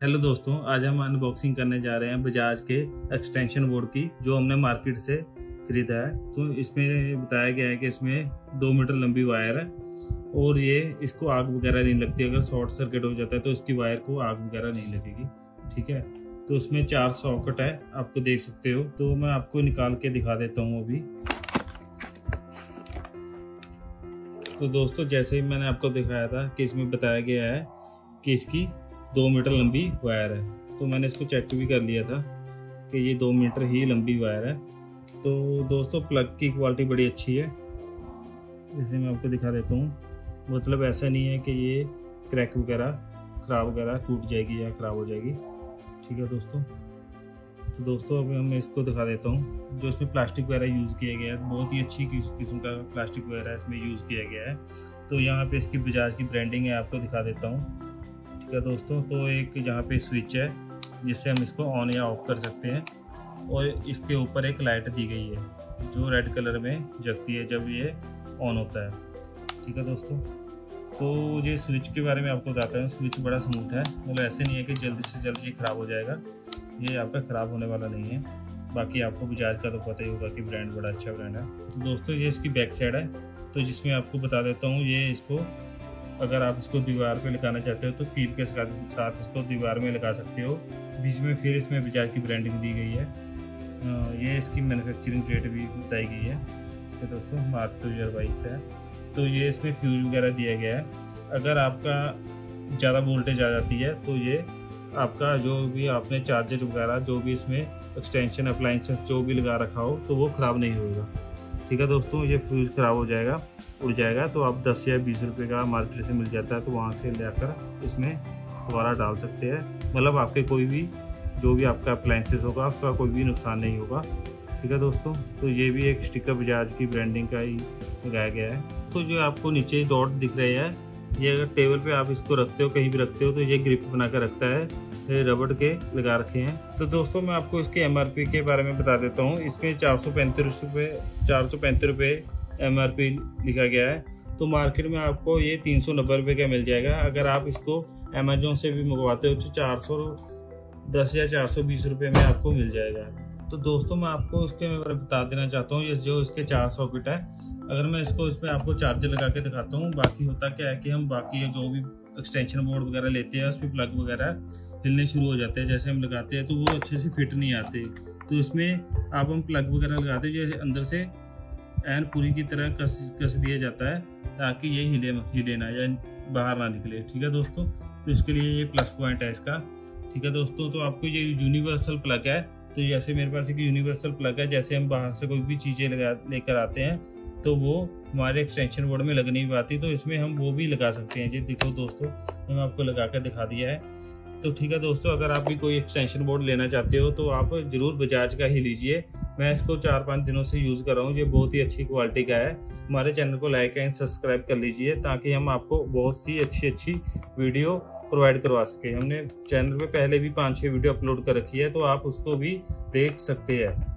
Hello दोस्तों, आज हम अनबॉक्सिंग करने जा रहे हैं बजाज के एक्सटेंशन बोर्ड की, जो हमने मार्केट से खरीदा है। तो इसमें बताया गया है कि इसमें दो मीटर लंबी वायर है और ये इसको आग वगैरह नहीं लगती, अगर शॉर्ट सर्किट हो जाता है तो इसकी वायर को आग वगैरह नहीं लगेगी, ठीक है? तो उसमें चार सॉकेट है आपको देख सकते हो। तो मैं आपको निकाल के दिखा देता हूँ अभी। तो दोस्तों, जैसे ही मैंने आपको दिखाया था कि इसमें बताया गया है कि इसकी दो मीटर लंबी वायर है। तो मैंने इसको चेक भी कर लिया था कि ये दो मीटर ही लंबी वायर है। तो दोस्तों प्लग की क्वालिटी बड़ी अच्छी है। जैसे मैं आपको दिखा देता हूँ। मतलब ऐसा नहीं है कि ये क्रैक वगैरह, ख़राब वगैरह टूट जाएगी या ख़राब हो जाएगी। ठीक है दोस्तों? तो दोस्तों अभी मैं इसको दिखा देता हूँ। जो इसमें प्लास्टिक वगैरह यूज़ किया गया है, बहुत ही अच्छी किस्म का प्लास्टिक वगैरह इसमें यूज़ किया गया है। तो यहाँ पे इसकी बजाज की ब्रांडिंग है, आपको दिखा देता हूँ। है दोस्तों तो एक यहाँ पे स्विच है, जिससे हम इसको ऑन या ऑफ़ कर सकते हैं। और इसके ऊपर एक लाइट दी गई है, जो रेड कलर में जगती है जब ये ऑन होता है। ठीक है दोस्तों? तो ये स्विच के बारे में आपको बताता हूँ। स्विच बड़ा स्मूथ है। मतलब ऐसे नहीं है कि जल्दी से जल्दी ये ख़राब हो जाएगा। ये आपका ख़राब होने वाला नहीं है। बाकी आपको बजाज का तो पता ही होगा कि ब्रांड बड़ा अच्छा ब्रांड है। तो दोस्तों, ये इसकी बैक साइड है। तो जिसमें आपको बता देता हूँ, ये इसको अगर आप इसको दीवार पे लगाना चाहते हो तो कील के साथ इसको दीवार में लगा सकते हो। बीच में फिर इसमें बजाज की ब्रांडिंग दी गई है। ये इसकी मैन्युफैक्चरिंग डेट भी बताई गई है। तो दोस्तों मार्च दो हज़ार बाईस है। तो ये इसमें फ्यूज वगैरह दिया गया है। अगर आपका ज़्यादा वोल्टेज आ जाती है तो ये आपका जो भी आपने चार्जर वगैरह, जो भी इसमें एक्सटेंशन अप्लाइंसेस जो भी लगा रखा हो तो वो ख़राब नहीं होगा ठीक है दोस्तों, ये फ्यूज़ ख़राब हो जाएगा, उड़ जाएगा तो आप दस या बीस रुपये का मार्केट से मिल जाता है तो वहाँ से लेकर इसमें दोबारा डाल सकते हैं। मतलब आपके कोई भी, जो भी आपका अप्लाइंसेस होगा, उसका कोई भी नुकसान नहीं होगा। ठीक है दोस्तों तो ये भी एक स्टिकर बजाज की ब्रांडिंग का ही लगाया गया है। तो जो आपको नीचे डॉट दिख रहे हैं, ये अगर टेबल पे आप इसको रखते हो, कहीं भी रखते हो तो ये ग्रिप बना कर रखता है। रबड़ के लगा रखे हैं। तो दोस्तों, मैं आपको इसके एमआरपी के बारे में बता देता हूँ। इसमें चार सौ पैंतीस रुपये चार सौ पैंतीस रुपये एम लिखा गया है। तो मार्केट में आपको ये तीन सौ नब्बे रुपये का मिल जाएगा। अगर आप इसको अमेजोन से भी मंगवाते हो तो चार सौ दस या चार सौ बीस रुपये में आपको मिल जाएगा। तो दोस्तों, मैं आपको इसके बता देना चाहता हूँ। ये जो इसके चार सॉकेट है, अगर मैं इसको इस पर आपको चार्जर लगा के दिखाता हूँ। बाकी होता क्या है कि हम बाकी जो भी एक्सटेंशन बोर्ड वगैरह लेते हैं उस पर प्लग वगैरह हिलने शुरू हो जाते हैं, जैसे हम लगाते हैं तो वो अच्छे से फिट नहीं आते। तो इसमें आप हम प्लग वगैरह लगाते हैं, जो अंदर से एन पूरी की तरह कस कस दिया जाता है, ताकि ये हिले हिले ना या बाहर ना निकले। ठीक है दोस्तों? तो इसके लिए ये प्लस पॉइंट है इसका। ठीक है दोस्तों? तो आपको ये यूनिवर्सल प्लग है। तो जैसे मेरे पास एक यूनिवर्सल प्लग है, जैसे हम बाहर से कोई भी चीज़ें लगा, लेकर आते हैं तो वो हमारे एक्सटेंशन बोर्ड में लग नहीं पाती तो इसमें हम वो भी लगा सकते हैं। जी, देखो दोस्तों, मैंने आपको लगा कर दिखा दिया है। तो ठीक है दोस्तों, अगर आप भी कोई एक्सटेंशन बोर्ड लेना चाहते हो तो आप ज़रूर बजाज का ही लीजिए। मैं इसको चार पाँच दिनों से यूज़ कर रहा हूँ, ये बहुत ही अच्छी क्वालिटी का है। हमारे चैनल को लाइक एंड सब्सक्राइब कर लीजिए, ताकि हम आपको बहुत सी अच्छी अच्छी वीडियो प्रोवाइड करवा सके। हमने चैनल पे पहले भी पाँच छः वीडियो अपलोड कर रखी है तो आप उसको भी देख सकते हैं।